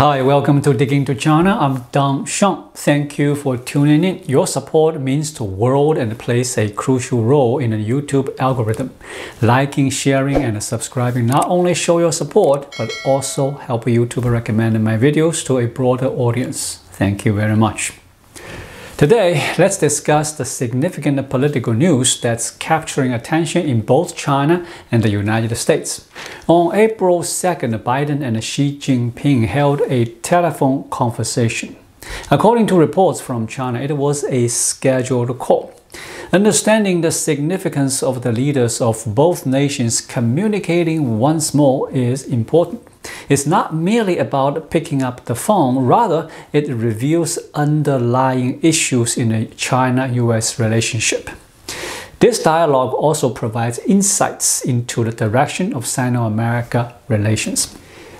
Hi, welcome to Digging to China. I'm Dong Shang. Thank you for tuning in. Your support means the world and plays a crucial role in the YouTube algorithm. Liking, sharing, and subscribing not only show your support, but also help YouTube recommend my videos to a broader audience. Thank you very much. Today, let's discuss the significant political news that's capturing attention in both China and the United States. On April 2nd, Biden and Xi Jinping held a telephone conversation. According to reports from China, it was a scheduled call. Understanding the significance of the leaders of both nations communicating once more is important. It's not merely about picking up the phone, rather, it reveals underlying issues in the China US relationship. This dialogue also provides insights into the direction of Sino America relations.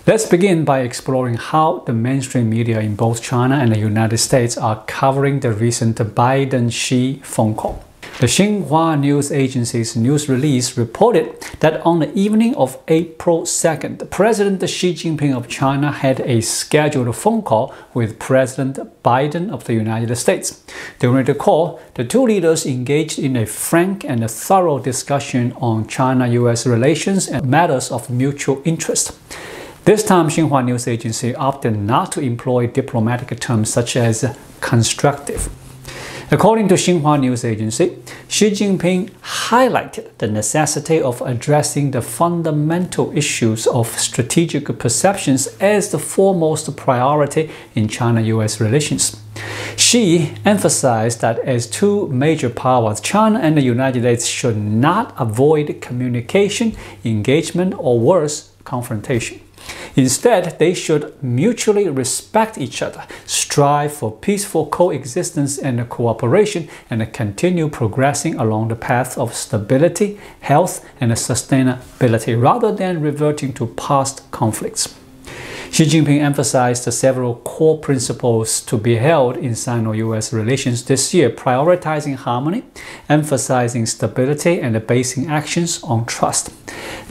Let's begin by exploring how the mainstream media in both China and the United States are covering the recent Biden Xi phone call. The Xinhua news agency's news release reported that on the evening of April 2nd, President Xi Jinping of China had a scheduled phone call with President Biden of the United States. During the call, the two leaders engaged in a frank and thorough discussion on China-US relations and matters of mutual interest. This time, Xinhua News Agency opted not to employ diplomatic terms such as constructive. According to Xinhua News Agency, Xi Jinping highlighted the necessity of addressing the fundamental issues of strategic perceptions as the foremost priority in China-US relations. Xi emphasized that as two major powers, China and the United States should not avoid communication, engagement, or worse, confrontation. Instead, they should mutually respect each other, strive for peaceful coexistence and cooperation, and continue progressing along the path of stability, health, and sustainability rather than reverting to past conflicts. Xi Jinping emphasized several core principles to be held in Sino-US relations this year, prioritizing harmony, emphasizing stability, and basing actions on trust.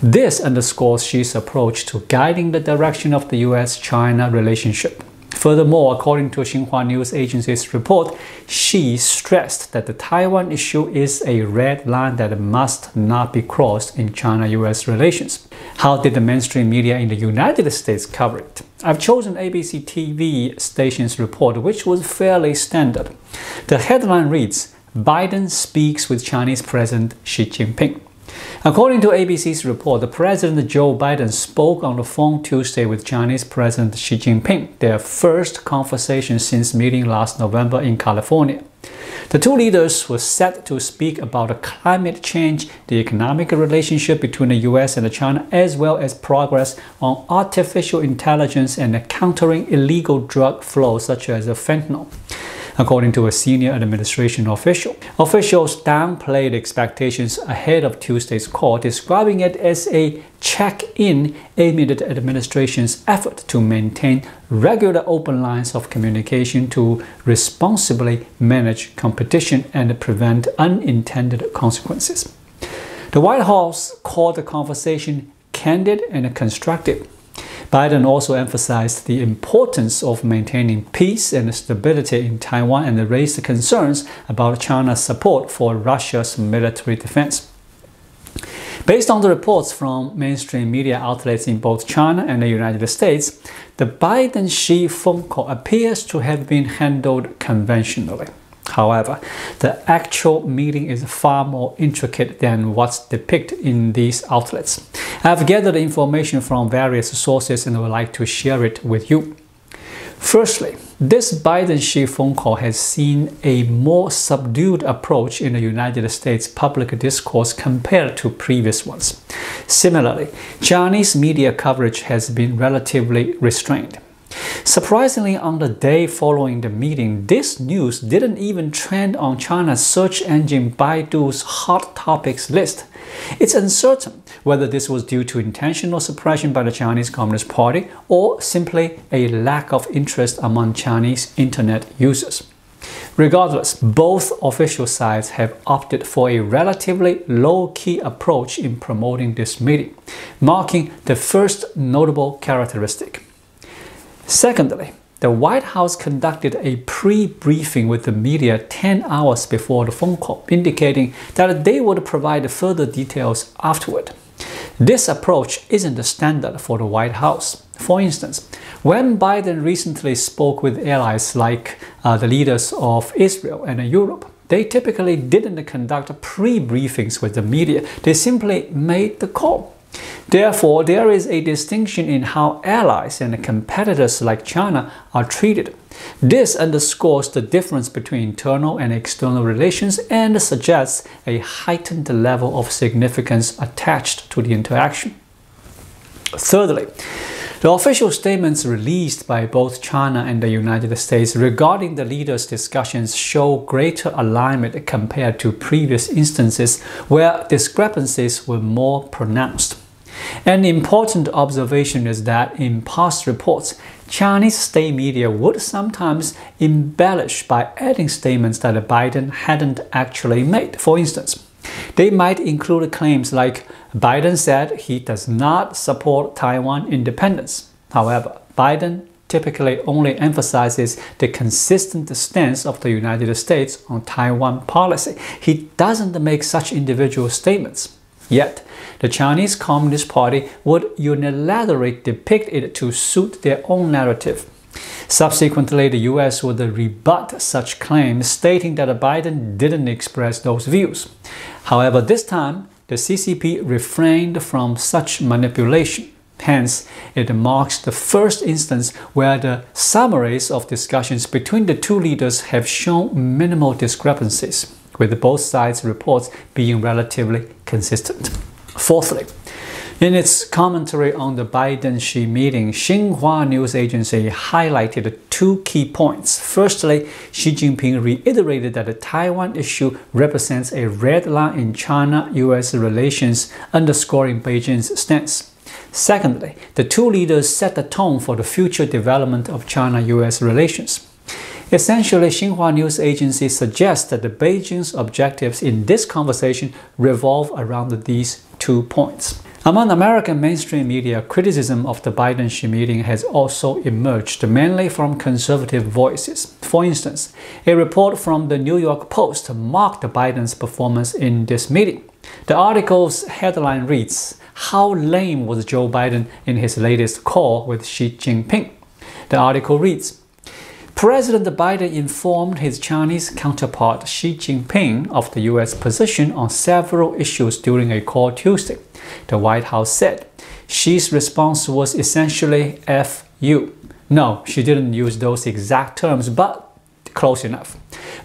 This underscores Xi's approach to guiding the direction of the US-China relationship. Furthermore, according to Xinhua News Agency's report, Xi stressed that the Taiwan issue is a red line that must not be crossed in China-US relations. How did the mainstream media in the United States cover it? I've chosen ABC TV station's report, which was fairly standard. The headline reads, Biden speaks with Chinese President Xi Jinping. According to ABC's report, the President Joe Biden spoke on the phone Tuesday with Chinese President Xi Jinping, their first conversation since meeting last November in California. The two leaders were set to speak about climate change, the economic relationship between the US and China, as well as progress on artificial intelligence and countering illegal drug flows such as fentanyl according to a senior administration official. Officials downplayed expectations ahead of Tuesday's call, describing it as a check-in amid the administration's effort to maintain regular open lines of communication to responsibly manage competition and prevent unintended consequences. The White House called the conversation candid and constructive. Biden also emphasized the importance of maintaining peace and stability in Taiwan and raised concerns about China's support for Russia's military defense. Based on the reports from mainstream media outlets in both China and the United States, the Biden-Xi phone call appears to have been handled conventionally. However, the actual meeting is far more intricate than what's depicted in these outlets. I've gathered information from various sources and would like to share it with you. Firstly, this Biden-Xi phone call has seen a more subdued approach in the United States public discourse compared to previous ones. Similarly, Chinese media coverage has been relatively restrained. Surprisingly, on the day following the meeting, this news didn't even trend on China's search engine Baidu's hot topics list. It's uncertain whether this was due to intentional suppression by the Chinese Communist Party or simply a lack of interest among Chinese internet users. Regardless, both official sides have opted for a relatively low-key approach in promoting this meeting, marking the first notable characteristic. Secondly, the White House conducted a pre-briefing with the media 10 hours before the phone call, indicating that they would provide further details afterward. This approach isn't the standard for the White House. For instance, when Biden recently spoke with allies like uh, the leaders of Israel and Europe, they typically didn't conduct pre-briefings with the media. They simply made the call. Therefore, there is a distinction in how allies and competitors like China are treated. This underscores the difference between internal and external relations and suggests a heightened level of significance attached to the interaction. Thirdly, the official statements released by both China and the United States regarding the leaders' discussions show greater alignment compared to previous instances where discrepancies were more pronounced. An important observation is that in past reports, Chinese state media would sometimes embellish by adding statements that Biden hadn't actually made. For instance, they might include claims like Biden said he does not support Taiwan independence. However, Biden typically only emphasizes the consistent stance of the United States on Taiwan policy. He doesn't make such individual statements. Yet, the Chinese Communist Party would unilaterally depict it to suit their own narrative. Subsequently, the US would rebut such claims, stating that Biden didn't express those views. However, this time, the CCP refrained from such manipulation. Hence, it marks the first instance where the summaries of discussions between the two leaders have shown minimal discrepancies with both sides' reports being relatively consistent. Fourthly, in its commentary on the Biden-Xi meeting, Xinhua news agency highlighted two key points. Firstly, Xi Jinping reiterated that the Taiwan issue represents a red line in China-US relations, underscoring Beijing's stance. Secondly, the two leaders set the tone for the future development of China-US relations. Essentially, Xinhua News Agency suggests that the Beijing's objectives in this conversation revolve around these two points. Among American mainstream media, criticism of the Biden-Xi meeting has also emerged, mainly from conservative voices. For instance, a report from the New York Post mocked Biden's performance in this meeting. The article's headline reads, How lame was Joe Biden in his latest call with Xi Jinping? The article reads, President Biden informed his Chinese counterpart Xi Jinping of the U.S. position on several issues during a call Tuesday. The White House said Xi's response was essentially "F-U." No, she didn't use those exact terms, but close enough.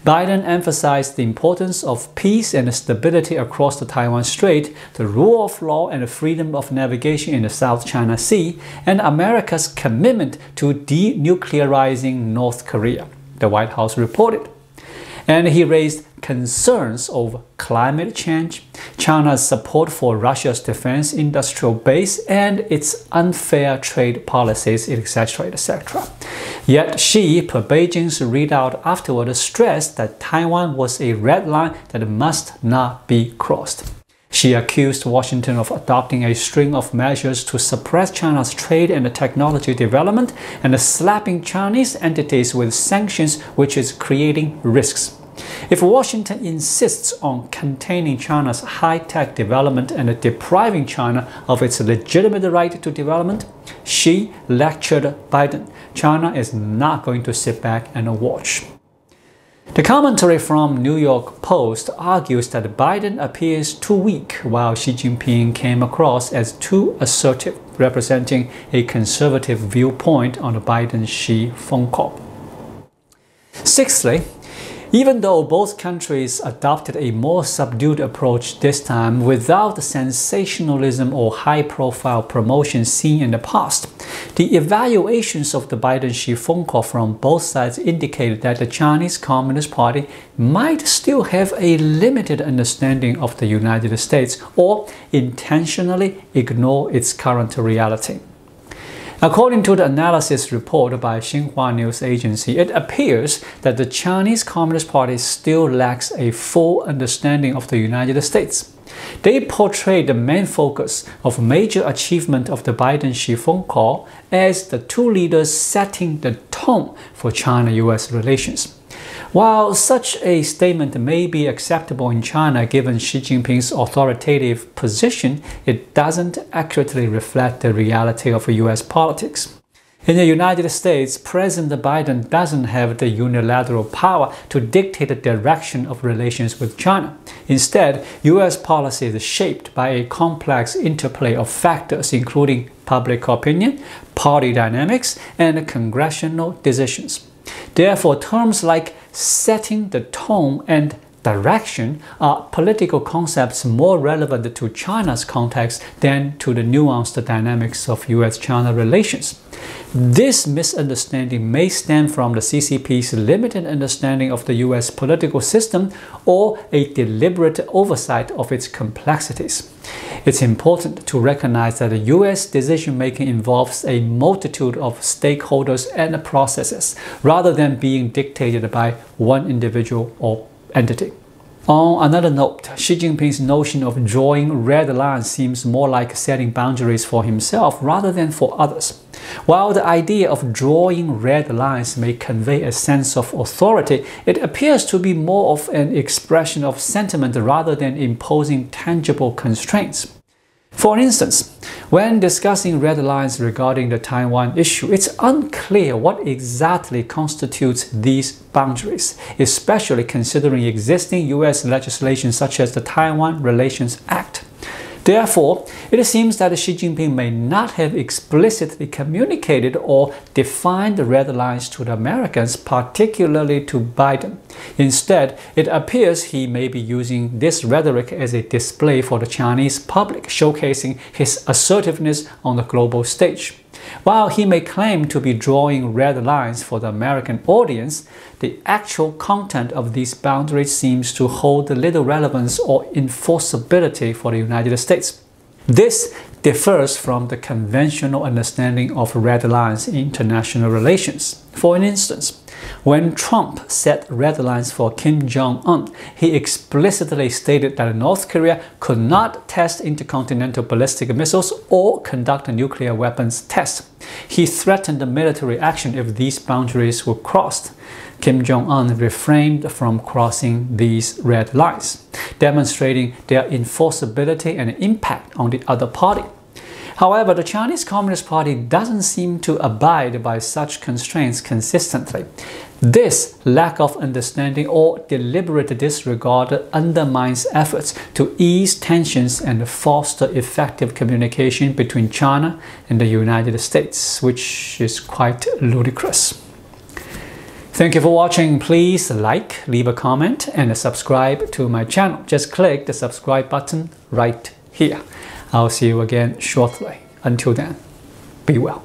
Biden emphasized the importance of peace and stability across the Taiwan Strait, the rule of law and the freedom of navigation in the South China Sea, and America's commitment to denuclearizing North Korea, the White House reported. And he raised concerns over climate change, China's support for Russia's defense industrial base, and its unfair trade policies, etc., etc. Yet Xi, per Beijing's readout afterward, stressed that Taiwan was a red line that must not be crossed. Xi accused Washington of adopting a string of measures to suppress China's trade and technology development and slapping Chinese entities with sanctions which is creating risks. If Washington insists on containing China's high-tech development and depriving China of its legitimate right to development, Xi lectured Biden. China is not going to sit back and watch. The commentary from New York Post argues that Biden appears too weak while Xi Jinping came across as too assertive, representing a conservative viewpoint on the Biden-Xi phone call. Sixthly, even though both countries adopted a more subdued approach this time without the sensationalism or high-profile promotion seen in the past, the evaluations of the Biden-Xi phone call from both sides indicated that the Chinese Communist Party might still have a limited understanding of the United States or intentionally ignore its current reality. According to the analysis report by Xinhua News Agency, it appears that the Chinese Communist Party still lacks a full understanding of the United States. They portray the main focus of major achievement of the Biden-Xi phone call as the two leaders setting the tone for China-US relations. While such a statement may be acceptable in China given Xi Jinping's authoritative position, it doesn't accurately reflect the reality of US politics. In the United States, President Biden doesn't have the unilateral power to dictate the direction of relations with China. Instead, US policy is shaped by a complex interplay of factors including public opinion, party dynamics, and congressional decisions. Therefore, terms like setting the tone and direction are political concepts more relevant to China's context than to the nuanced dynamics of US-China relations. This misunderstanding may stem from the CCP's limited understanding of the US political system or a deliberate oversight of its complexities. It's important to recognize that the US decision making involves a multitude of stakeholders and processes rather than being dictated by one individual or entity. On another note, Xi Jinping's notion of drawing red lines seems more like setting boundaries for himself rather than for others. While the idea of drawing red lines may convey a sense of authority, it appears to be more of an expression of sentiment rather than imposing tangible constraints. For instance, when discussing red lines regarding the Taiwan issue, it's unclear what exactly constitutes these boundaries, especially considering existing US legislation such as the Taiwan Relations Act. Therefore, it seems that Xi Jinping may not have explicitly communicated or defined the red lines to the Americans, particularly to Biden. Instead, it appears he may be using this rhetoric as a display for the Chinese public, showcasing his assertiveness on the global stage. While he may claim to be drawing red lines for the American audience, the actual content of these boundaries seems to hold little relevance or enforceability for the United States. This differs from the conventional understanding of red lines in international relations. For instance, when Trump set red lines for Kim Jong-un, he explicitly stated that North Korea could not test intercontinental ballistic missiles or conduct nuclear weapons tests. He threatened military action if these boundaries were crossed. Kim Jong-un refrained from crossing these red lines, demonstrating their enforceability and impact on the other party. However, the Chinese Communist Party doesn't seem to abide by such constraints consistently. This lack of understanding or deliberate disregard undermines efforts to ease tensions and foster effective communication between China and the United States, which is quite ludicrous. Thank you for watching. Please like, leave a comment, and subscribe to my channel. Just click the subscribe button right here. I'll see you again shortly. Until then, be well.